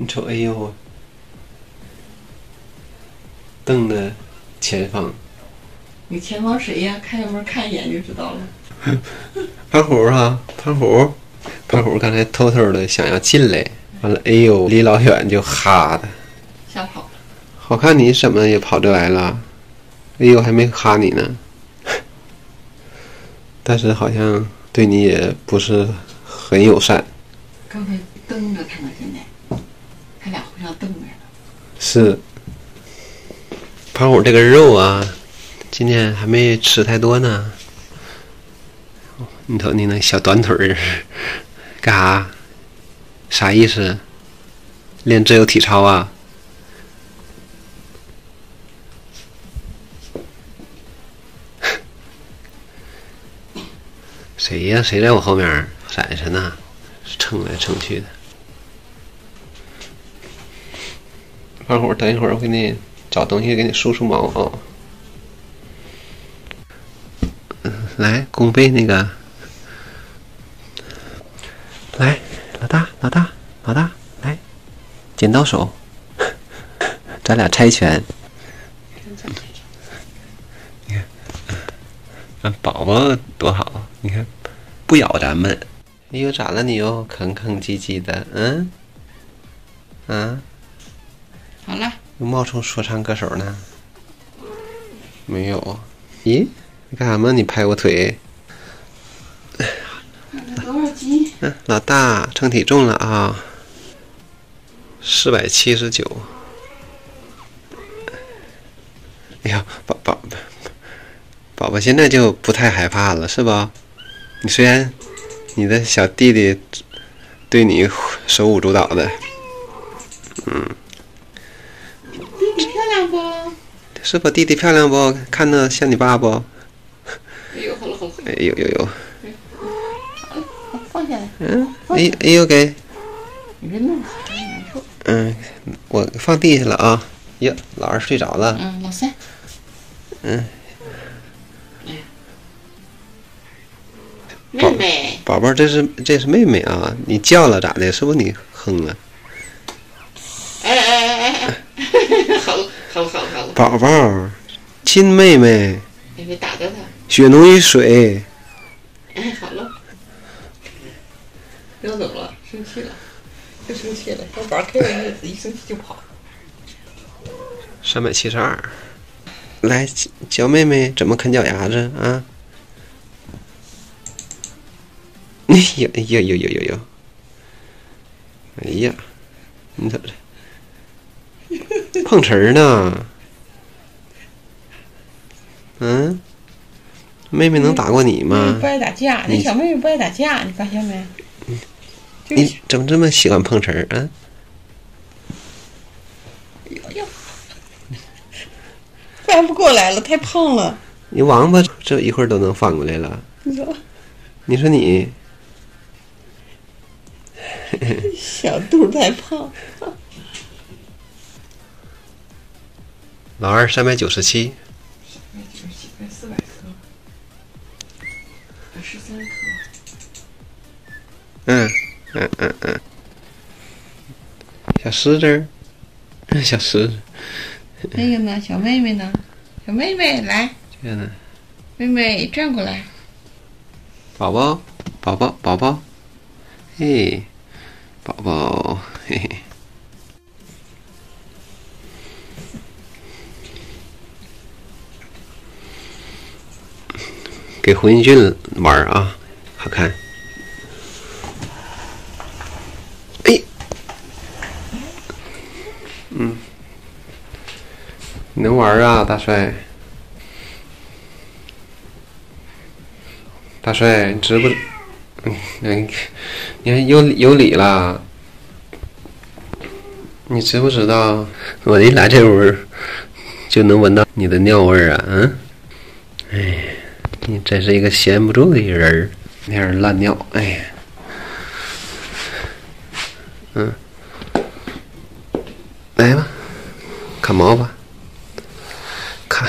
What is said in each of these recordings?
你瞅，哎呦，瞪着前方。你前方谁呀？开门看一眼就知道了。胖虎啊，胖虎，胖虎刚才偷偷的想要进来，完了，哎呦，离老远就哈的，吓跑了。好看你怎么也跑这来了？哎呦，还没哈你呢。但是好像对你也不是很友善。刚才瞪着他呢，现在俩互相瞪着呢。是，胖虎这个肉啊，今天还没吃太多呢。你瞅你那小短腿儿，干啥？啥意思？练自由体操啊？谁呀？谁在我后面闪闪呢？蹭来蹭去的。胖虎，等一会儿我给你找东西给你梳梳毛啊。来弓背那个。来，老大，老大，老大，来，剪刀手，咱俩猜拳。你看，嗯，宝宝多好，你看，不咬咱们。哎呦，咋了你又吭吭唧唧的？嗯，啊，好了，又冒充说唱歌手呢？没有。咦，你干什么？你拍我腿？多少斤？嗯，老大称体重了啊，四百七十九。哎呀，宝宝，宝宝现在就不太害怕了，是吧？你虽然你的小弟弟对你手舞足蹈的，嗯，漂亮不？是不？弟弟漂亮不？看着像你爸不？哎呦，好了好了，哎呦呦呦，放下来。嗯，哎哎呦给，你别弄，难受。嗯，我放地下了啊。呀，老二睡着了。嗯，老三。嗯，妹妹，宝宝，这是这是妹妹啊！你叫了咋的？是不是你哼了？哎哎哎，好了好了好了，宝宝，亲妹妹，别别打着他。血浓于水。哎，好了，不要走了？生气了？又生气了？小宝开完日子一生气就跑。三百七十二，来教妹妹怎么啃脚丫子啊！哎呀哎呀呦呦呦呦！哎呀，你瞅这 碰瓷儿呢？嗯，妹妹能打过你吗不？爱打架，那小妹妹不爱打架，你发现没？就你怎么这么喜欢碰瓷儿啊？哎呦，翻不过来了，太胖了。你王八这一会儿都能翻过来了，你说你说你小肚太胖。老二三百九十七，四百克，十三克。嗯嗯嗯嗯，小狮子儿，小狮子，那个呢？小妹妹呢？小妹妹来，这个呢，妹妹转过来。宝宝，宝宝，宝宝，嘿，宝宝，嘿嘿。给胡英俊玩啊，好看。哎，嗯，能玩啊，大帅？大帅，你知不？嗯，你你看有有理了。你知不知道，我一来这屋就能闻到你的尿味儿啊？嗯，你真是一个闲不住的人儿，那样烂尿，哎呀，嗯，来吧，卡毛吧，卡，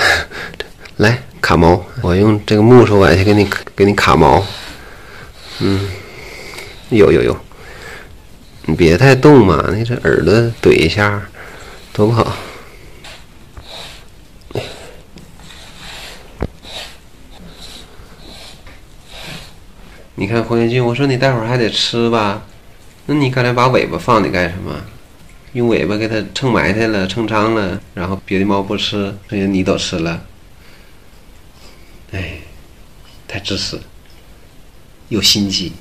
来卡毛，我用这个木头玩去给你给你卡毛，嗯，有有有，你别太动嘛，那这耳朵怼一下，多不好。你看黄元军，我说你待会儿还得吃吧，那你刚才把尾巴放里干什么？用尾巴给它撑埋汰了、撑脏了，然后别的猫不吃，剩下你都吃了。哎，太自私，有心机。